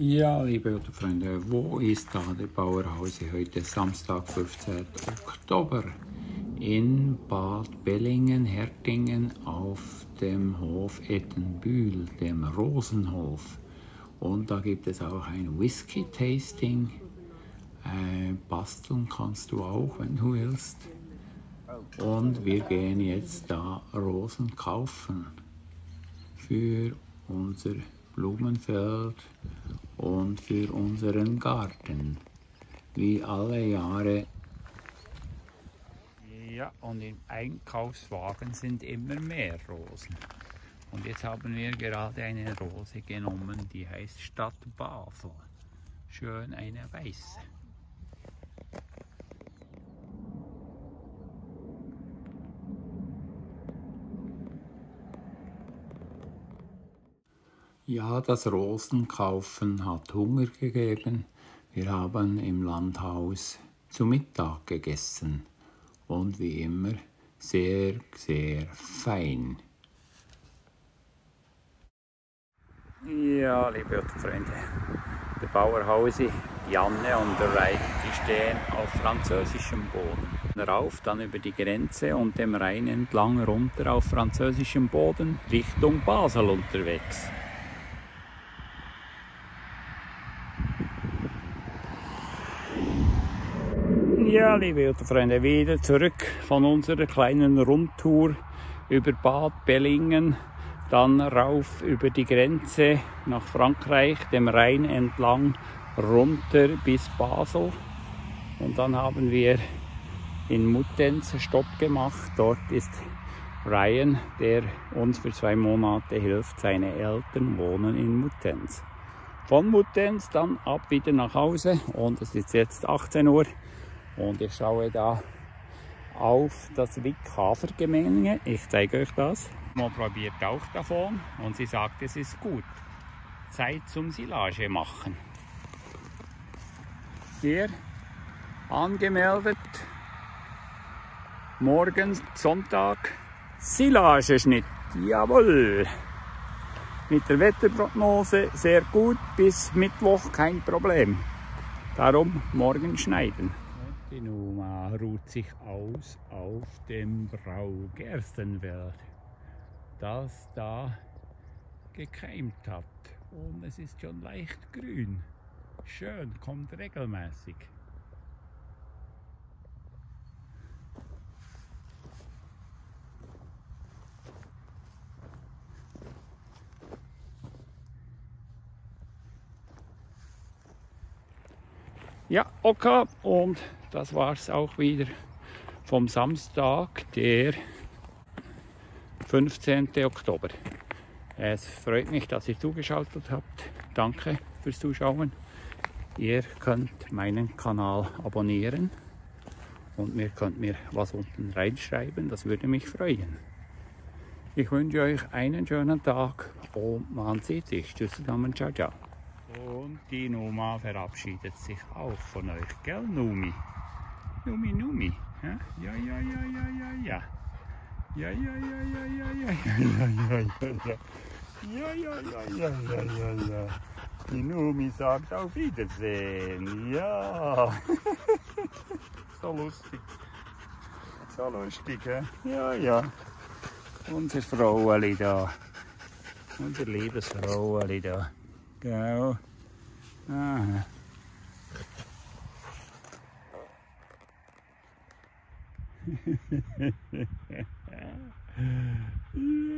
Ja, liebe Autofreunde, wo ist da der Bauerhause? Heute Samstag, 15. Oktober in Bad Bellingen, Hertingen auf dem Hof Ettenbühl, dem Rosenhof. Und da gibt es auch ein Whisky-Tasting. Äh, basteln kannst du auch, wenn du willst. Und wir gehen jetzt da Rosen kaufen für unser Blumenfeld und für unseren Garten. Wie alle Jahre. Ja, und im Einkaufswagen sind immer mehr Rosen. Und jetzt haben wir gerade eine Rose genommen, die heißt Stadt Basel. Schön eine weiße. Ja, das Rosenkaufen hat Hunger gegeben. Wir haben im Landhaus zu Mittag gegessen und wie immer sehr, sehr fein. Ja, liebe Freunde, der Bauerhause, Janne und der Rhein, die stehen auf französischem Boden. Rauf, dann über die Grenze und dem Rhein entlang runter auf französischem Boden Richtung Basel unterwegs. Ja, liebe Autofreunde, wieder zurück von unserer kleinen Rundtour über Bad Bellingen, dann rauf über die Grenze nach Frankreich, dem Rhein entlang, runter bis Basel. Und dann haben wir in Muttenz Stopp gemacht. Dort ist Ryan, der uns für zwei Monate hilft. Seine Eltern wohnen in Muttenz. Von Muttenz dann ab wieder nach Hause und es ist jetzt 18 Uhr. Und ich schaue da auf das Wick-Hafer-Gemenge. Ich zeige euch das. Man probiert auch davon und sie sagt, es ist gut. Zeit zum Silage machen. Hier angemeldet. Morgen Sonntag Silageschnitt. Jawohl. Mit der Wetterprognose sehr gut. Bis Mittwoch kein Problem. Darum morgen schneiden. Die Numa ruht sich aus auf dem Braugerstenwald, das da gekeimt hat. Und es ist schon leicht grün. Schön, kommt regelmäßig. Ja, okay. Und das war es auch wieder vom Samstag, der 15. Oktober. Es freut mich, dass ihr zugeschaltet habt. Danke fürs Zuschauen. Ihr könnt meinen Kanal abonnieren und ihr könnt mir was unten reinschreiben. Das würde mich freuen. Ich wünsche euch einen schönen Tag und man sieht sich. Tschüss zusammen. Ciao, ciao. Und die Numa verabschiedet sich auch von euch, gell Numi? Numi, Numi. Ja, ja, ja, ja, ja, ja, ja. Ja, ja, ja, ja, ja, ja, ja, ja, ja, ja. Ja, ja, ja, ja, ja, ja. Die Numi sagt auf Wiedersehen. Ja. so lustig. So lustig, hä? Ja, ja. Unser Fraueli da. Unser liebes Fraueli da. Uh -huh.